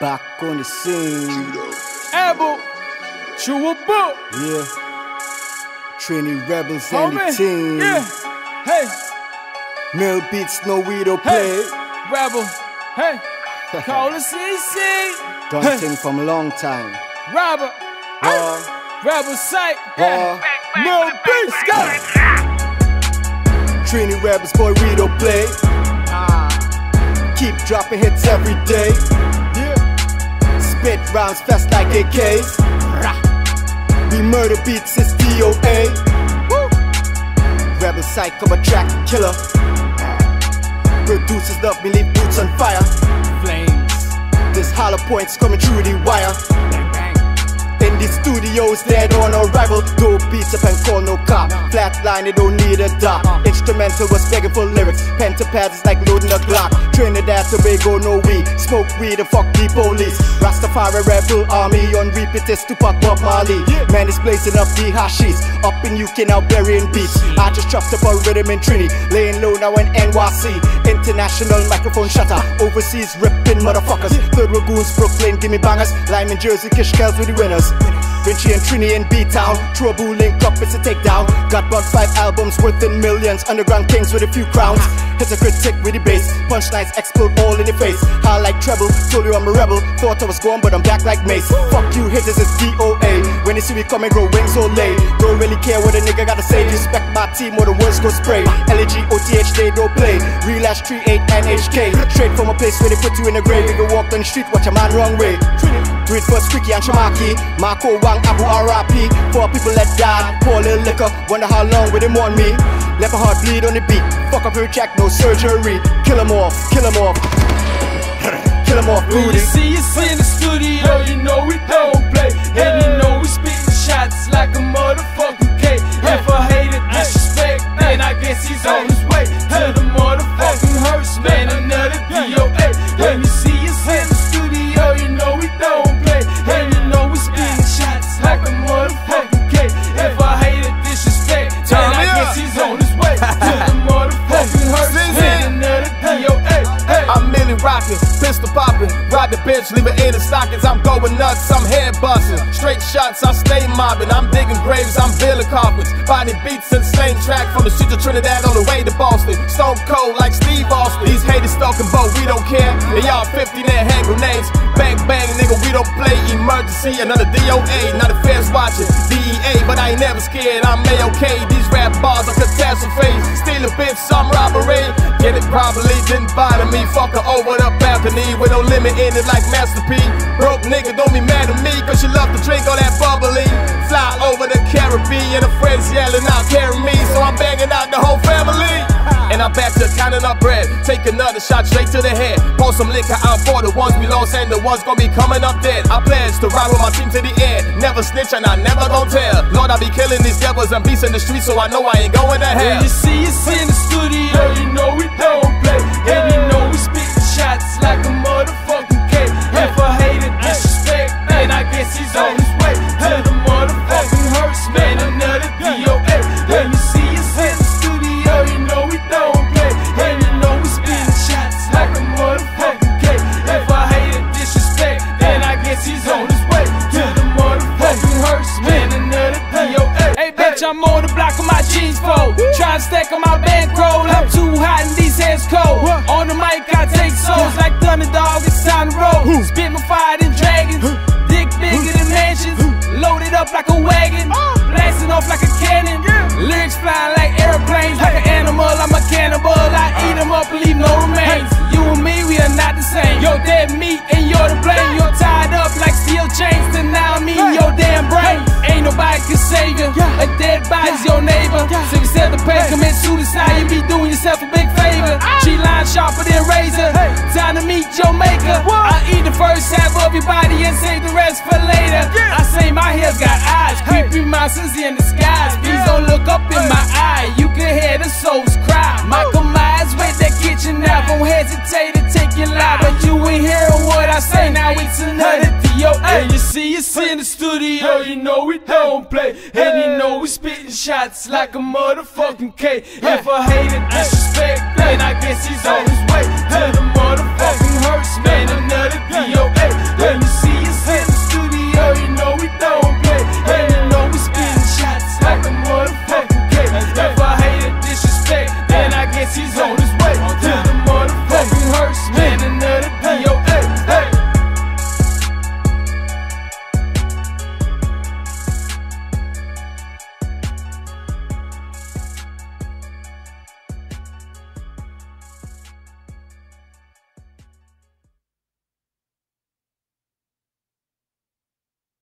Back on the scene. Able, Chewable, Yeah. Trinirebels and the team. Yeah. Hey, Mill beats, no we don't play. hey, Rebel. Hey, call the CC. Done Hey. from a long time. Robert. War, Rebelsike. war. No beats, go. Trinirebels, boy, we don't play. Ah. Keep dropping hits every day. Spit rounds fast like AKs. We murder beats, it's DOA. Rebelsike of a track killer. Producers love me, leave boots on fire. Flames. This hollow points coming through the wire. Studios, dead on arrival. Dope beats up and call no cop. Flatline, they don't need a doc. Instrumental was begging for lyrics. Pen to pad is like loading a Glock. Trinidad, Tobago, no weed. Smoke weed and fuck the police. Rastafari rebel army on repeat is Tupac Bob Marley. Man is blazing up the hashish. Up in UK now burying beats. I just chopped up a rhythm in Trini. Laying low now in NYC. International microphone shutter. Overseas ripping motherfuckers. Third Lagoons, Brooklyn, give me bangers. Lime in Jersey, Kish Kells with the winners. Vinci and Trini in B-Town. Trouble link up, it's a takedown. Got about five albums worth in millions. Underground kings with a few crowns. Hits a critic with the bass. Punchlines explode all in the face. High like treble, told you I'm a rebel. Thought I was gone, but I'm back like Mace. Fuck you, haters, it's DOA. When they see me coming, grow wings so late. Don't really care what a nigga gotta say. Respect my team, more the words go spray. LG, OTH, they don't play. Real Ash 38 NHK. Straight from a place where they put you in the grave. You go walk down the street, watch a man wrong way. Do it for Squeaky and Shamaki. Marco Wang, Abu RIP. For people that died, pour a little liquor. Wonder how long will them want me? Let my heart bleed on the beat. Fuck up every track, no surgery. Kill 'em off, kill 'em off. kill 'em off, When you booty. see us in the studio, up. he's on his way to the motherfucking man. Another DOA. Hey. I'm Millie rocking, pistol popping, ride the bench, leave it in the stockings. I'm going nuts, I'm head busting, straight shots, I stay mobbing. I'm digging graves, I'm building coffins, body beats and same track from the streets of Trinidad on the way to Boston. Stone cold like Steve Austin. These haters talking about we don't care, and y'all 50 there hand grenades. Bang bang, nigga, we don't play. Emergency, another DOA, not the feds watching. DEA, but I ain't never scared. I'm A-OK. These rap bars are catastrophe. Steal a bitch, some robbery. Get it properly, didn't bother me. Fuck her over the balcony with no limit in it like Master P. Broke nigga, don't be mad at me, cause you love to drink all that bubbly. Fly over the Caribbean, a friends yelling out, carry me. So I'm banging out the whole family. And I'm back to counting up bread. Take another shot straight to the head. Pour some liquor out for the ones we lost and the ones gonna be coming up dead. I pledge to ride with my team to the end. Never snitch and I never gon' tell. Lord, I be killing these devils and beasts in the streets, so I know I ain't going to When hell. you see us in the studio, you know we don't block of my jeans fold. Trying to stack on my bankroll. I'm too hot and these hands cold. On the mic, I take souls like thunder Thunderdog. It's time to roll. Spit my fire than dragons. Dick bigger than mansions. Loaded up like a wagon. Oh. Blasting off like a cannon. Lyrics flying like airplanes. Nobody can save. A dead body's your neighbor. You set the pain, commit suicide, you be doing yourself a big favor. Ah. G line sharper than razor. Time to meet your maker. I eat the first half of your body and save the rest for later. I say my hair's got eyes, creepy monsters in the skies. Please don't look up in my eye. You can hear the souls cry. Michael Myers with that kitchen knife. Won't hesitate to take your life, but you ain't hearing what I say. Now it's another studio. And you see us in the studio, you know we don't play. And you know we spitting shots like a motherfucking K. If I hate and disrespect, then I guess he's on his way to the motherfucking hurts man. Another DOA. Let me see.